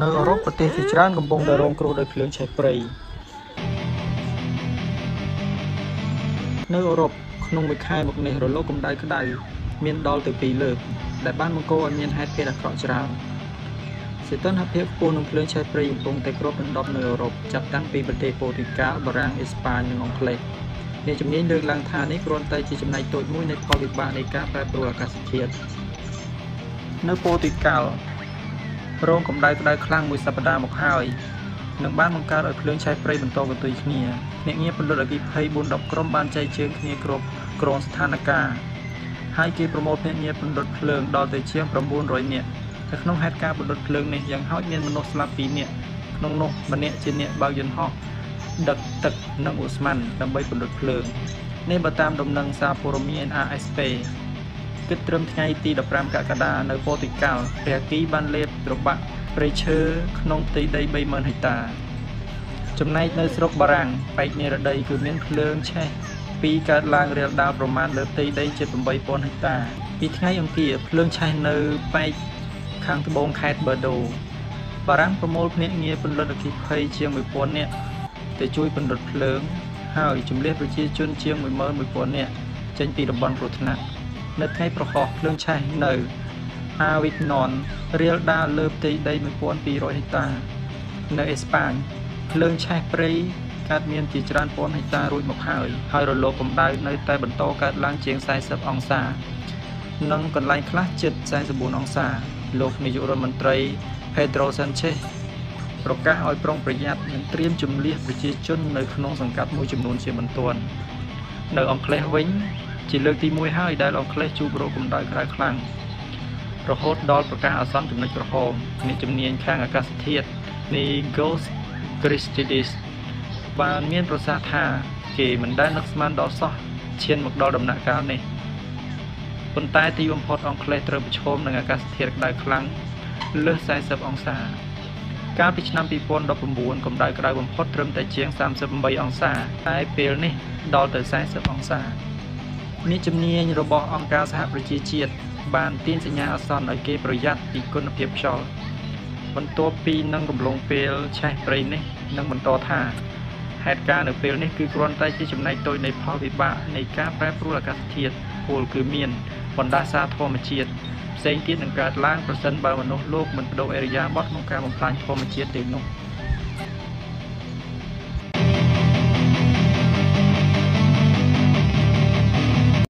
នៅអឺរ៉ុបប្រទេសជាច្រើនកំពុងតែរងគ្រោះដោយភ្លើងឆេះព្រៃនៅអឺរ៉ុបក្នុងមួយខែមកនេះរលកកម្ដៅក្ដៅមានដល់ទៅ2លើកដែលបានបង្កឲ្យមានហេតុភេទអាក្រក់ច្រើនសីតុណ្ហភាពខ្ពស់នឹងភ្លើងឆេះព្រៃកំពុងតែគ្របដណ្ដប់នៅអឺរ៉ុបចាប់តាំងពីប្រទេសប៉ូទុយហ្គាល់បារាំងអេស្ប៉ាញនិងអង់គ្លេសអ្នកជំនាញលើកឡើងថានេះគ្រាន់តែជាចំណែកតូចមួយនៃផលវិបាកនៃការប្រែប្រួលអាកាសធាតុនៅប៉ូទុយហ្គាល់ រងកម្ដៅក្ដៅខ្លាំងមួយសប្តាហ៍មកហើយនឹងបានបង្កើតឲ្យភ្លើងឆេះព្រៃបន្តកន្ទុយគ្នាអ្នកងារពលរដ្ឋអគិភ័យ4 10ក្រុមបានចែកជើងគ្នាគ្រប់គ្រងស្ថានភាពហើយគេប្រមូលភ្នាក់ងារបណ្ដុតភ្លើងដល់ទៅជាង900នាក់នៅក្នុងហេតុការណ៍បណ្ដុតភ្លើងនេះយ៉ាងហោចមានមនុស្សស្លាប់2នាក់ក្នុងនោះម្នាក់ជាអ្នកបើកយន្តហោះដឹកទឹកនិងឧស្ម័នដើម្បីបណ្ដុតភ្លើងនេះបើតាមដំណឹងសារព័ត៌មាន AFP គិតត្រឹមថ្ងៃទី15កក្កដានៅប៉ូទុយហ្គាល់ព្រះគីបានលេបត្របាក់ព្រៃឈើក្នុងផ្ទៃដី30000ហិកតា ចំណែកនៅស្រុកបារាំងបែកនិរដីគឺមានភ្លើងឆេះពីកើតឡើងរាលដាលប្រមាណលើផ្ទៃដីជិត8000ហិកតា ពីថ្ងៃអង្គារភ្លើងឆេះនៅបែកខាងត្បូងខេត្តបឺដូបារាំងប្រមូលភ្នាក់ងារពន្លត់អគ្គិភ័យជាង1000នាក់ទៅជួយពន្លត់ភ្លើង ហើយជំនះប្រជាជនជាង11000នាក់ចេញពីតំបន់គ្រោះថ្នាក់ នៅថ្ងៃប្រហោះភ្លើងឆេះនៅអាវិកណនរៀលដាលលើផ្ទៃដី1200ហិកតា នៅអេស្ប៉ាញភ្លើងឆេះព្រៃកើតមានជាច្រើនពាន់ហិកតារួចមកហើយហើយរលកកម្ដៅនៅតែបន្តកើតឡើងជាង40អង្សានិងកន្លែងខ្លះជិត44អង្សា លោកនាយករដ្ឋមន្ត្រី Pedro Sanchez ប្រកាសឲ្យប្រុងប្រយ័ត្ននិងត្រៀមជំនះប្រជាជននៅក្នុងសង្កាត់មួយចំនួនជាបន្ទាន់នៅអង់គ្លេសវិញ ជាលើកទី1ហើយដែលអង់គ្លេសជួបរោគកម្ដៅក្តៅខ្លាំងរហូតដល់ប្រកាសអាសន្នចំណុចក្រហមអ្នកជំនាញខាងអាកាសធាតុនៃ Ghost Christidis បានមានប្រសាសន៍ថា គេមិនដែលនឹកស្មានដល់សោះឈានមកដល់ដំណាក់កាលនេះប៉ុន្តែទីបំផុតអង់គ្លេសត្រូវប្រឈមនឹងអាកាសធាតុក្តៅខ្លាំងលើស40អង្សា កាលពីឆ្នាំ2019កម្ដៅក្តៅបំផុតត្រឹមតែជាង38អង្សាតែពេលនេះដល់ទៅ40អង្សា អ្នកជំនាញរបស់អង្គការសហប្រជាជាតិបានទាញសញ្ញាអាសន្នឲ្យគេប្រយ័ត្នពីគុណភាពខ្យល់បន្ទាប់ពីនឹងកំឡុងពេលឆេះព្រៃនេះនឹងបន្តថាហេតុការណ៍នៅពេលនេះគឺគ្រាន់តែជាចំណែកតូចនៃផលវិបាកនៃការប្រែប្រួលអាកាសធាតុពលគឺមានបណ្ដាសាធម្មជាតិផ្សេងទៀតនឹងកើតឡើងប្រសិនបើមនុស្សលោកមិនបដូរអេរយាប័តក្នុងការបំផ្លាញធម្មជាតិទាំងនោះ។